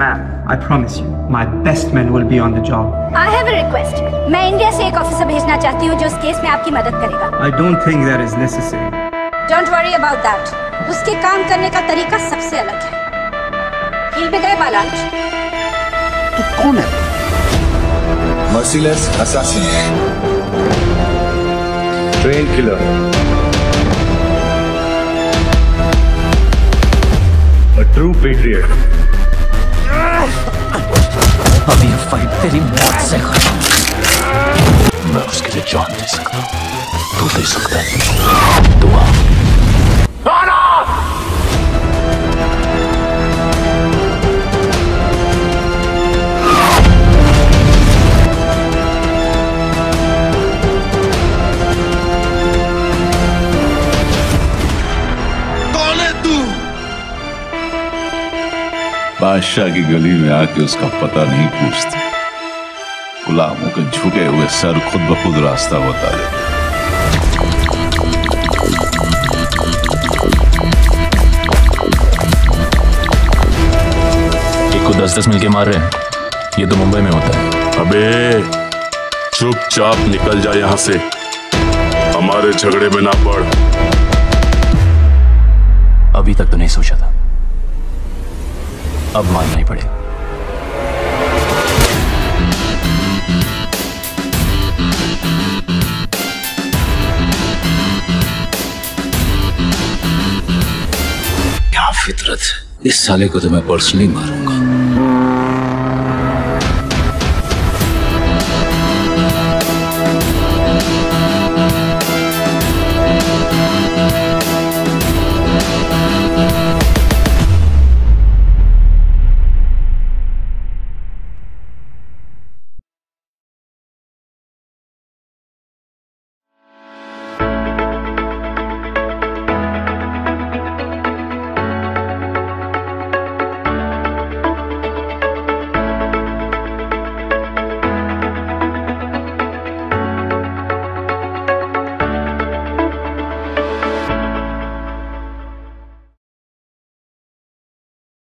Ma'am, I promise you, my best men will be on the job. I have a request मैं India से एक officer भेजना चाहती हूँ जो इस केस में आपकी मदद करेगा I don't think that is necessary. Don't worry about that उसके काम करने का तरीका सबसे अलग है हिल पे गए बालांच तू कौन है merciless assassin, trained killer, a true patriot. अब ये फाइट तेरी मौत से खत्म। मैं उसके लिए जान दे सकता। हूँ तू दे सकता है। दुआ। बादशाह की गली में आके उसका पता नहीं पूछते। गुलामों के झुके हुए सर खुद ब खुद रास्ता बता देते एक को दस दस मिलके मार रहे हैं। ये तो मुंबई में होता है। अबे चुपचाप निकल जा यहाँ से। हमारे झगड़े में ना पड़। अभी तक तो नहीं सोचा था। अब मानना ही पड़े। क्या फितरत? इस साले को तो मैं पर्सनली मारूँगा।